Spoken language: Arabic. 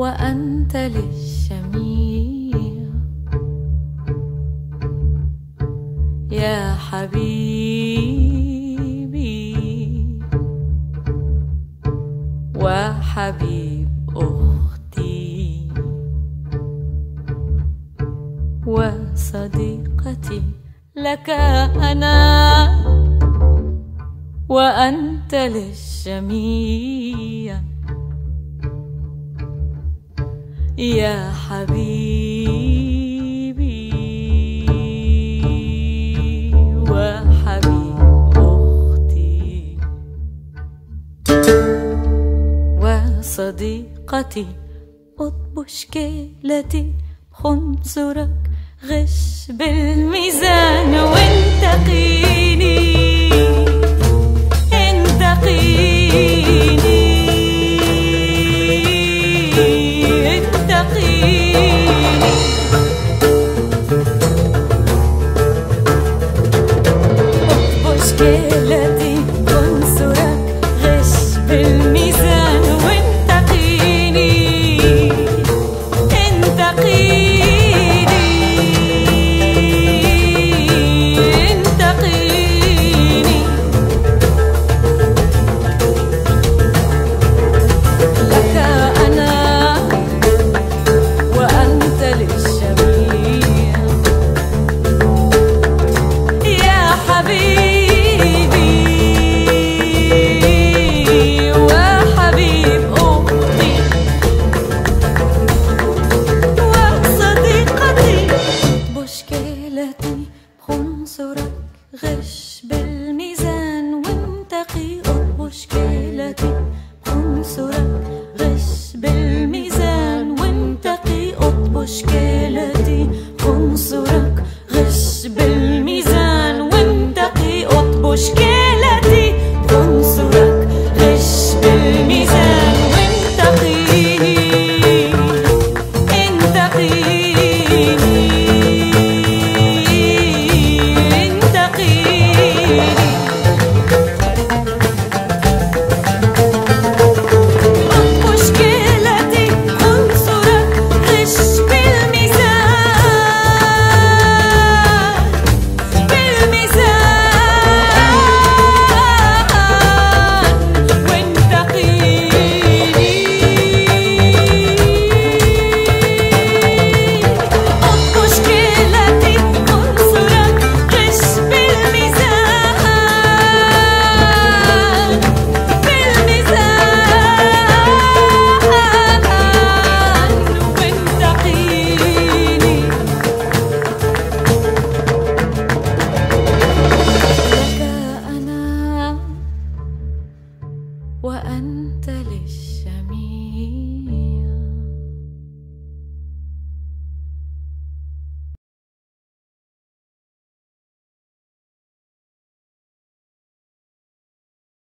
وأنت للجميع يا حبيبي وحبيب أختي وصديقتي لك أنا وأنت للجميع يا حبيبي وحبيب أختي وصديقتي قطب مشكلتي خنصرك غش بالميزان وانتقيني Gele وأنت للجميع